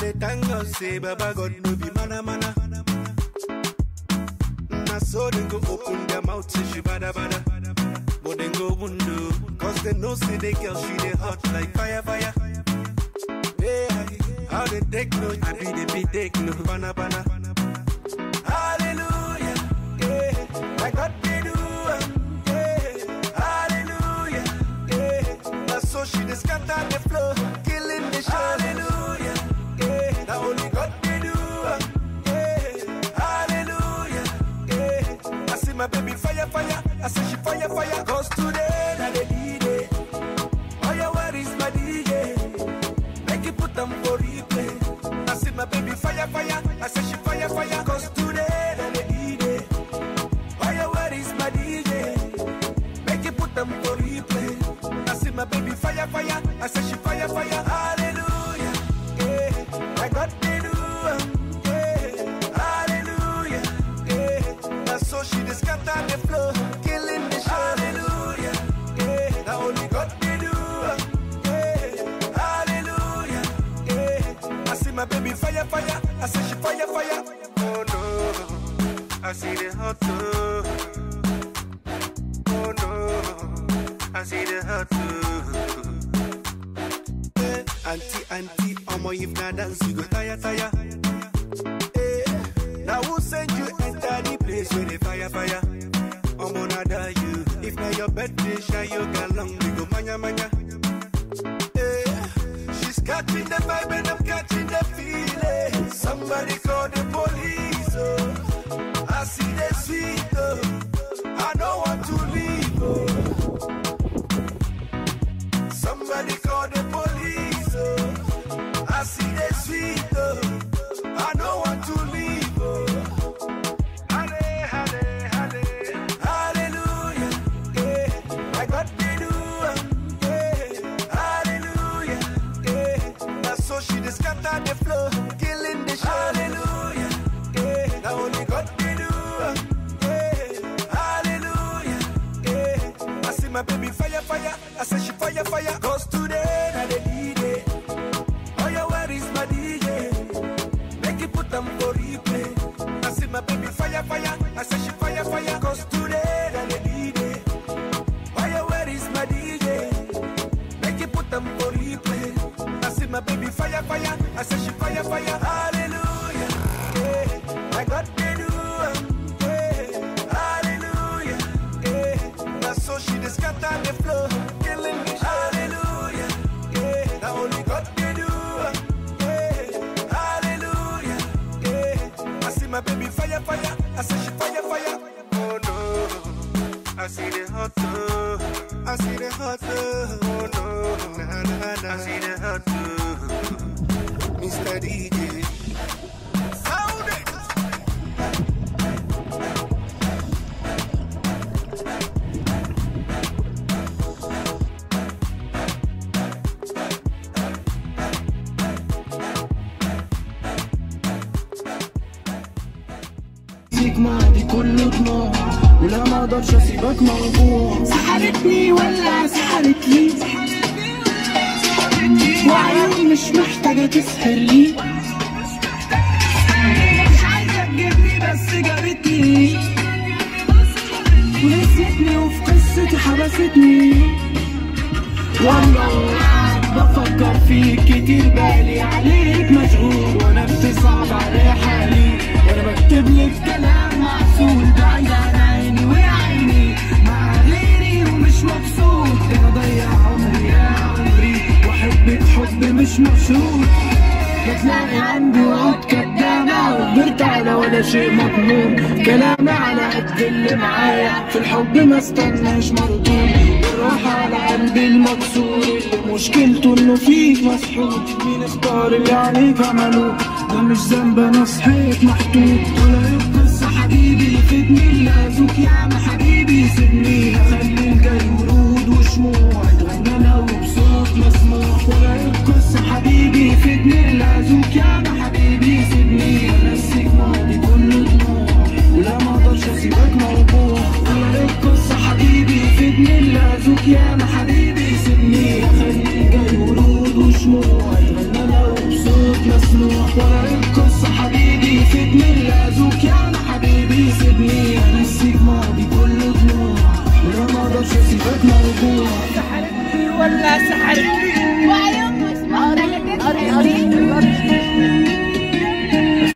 Dey thank God say Baba God no be mana mana. Na so they go open their mouth say she bada bada. But they go window, cause they know say the girl she dey hot like fire fire. Yeah, how they take no, I be the be take no, bana bana. Hallelujah, yeah, my God they do, am, yeah. Hallelujah, yeah. Now so she dey scatter the floor, my baby fire fire, I say she fire fire. Cause today na the D-Day. Oh yeah, where is my DJ? Make you put them for replay. I see my baby fire, fire. I say she fire, fire. Cause today, then the D-Day. Oh yeah, where is my DJ? Make you put them for replay. I see my baby fire, fire. I say I see the hot too. Oh no. I see the hot too. Eh, Auntie, auntie, omo if na dance you go tire, tire. Eh, now who send you enter the place where the fire, fire? Omo nada you. If na your birthday, shine your galong, we go manya, manya. Eh, she's catching the vibe and I'm catching the feeling. Somebody call the police, oh. Fire, fire. I say she fire, fire. Cause today, then the D-Day. Oh yeah, where is my DJ? Make it put them for replay. I see my baby fire, fire. I say she fire, fire. Hallelujah. Yeah. My God, they do. Yeah. Hallelujah. Yeah. Now so she just scatter the floor. Killing me. Hallelujah. Yeah. Now only God they do. my baby fire, fire. I say she fire, fire. Oh no. I see the hot too. I see the hot too. Oh no. Nah, nah, nah. I see the hot oh. too. Mr. DJ. فيك ماضي كله دموع ولا ما أقدرش أسيبك موجوع سحرتني ولا سحرت لي وعيون مش محتاجة تسحر لي. مش عايزة تجيبني بس جابتني. ونسيتني وفي قصتي حبستني. والله. بفكر فيك كتير بالي عليك مشغول وأنا بتصعب علي حالي. وأنا بكتب لك كلام معسول بعيد عن عيني وعيني. مع غيري ومش مبسوط. أنا ضيع عمري يا عمري. واحبك حب مش مقصود بتلاقي عندي وقت كدامة على ولا شيء مضمون. كلامي على قد اللي معايا. في الحب ما استناش مردود. بالراحة على قلبي المكسور مشكلته إنه فيك مسحوق مين اختار اللي عليك؟ عملوه. ده مش ذنب أنا صحيت محطوط. ولا القصة حبيبي فدني مشموع اتغنى بصوت مسموع وأنا القصة حبيبي فدني اللي ازوك يا حبيبي سيبني انسيك ماضي كله دموع وأنا ما أقدرش اسيبك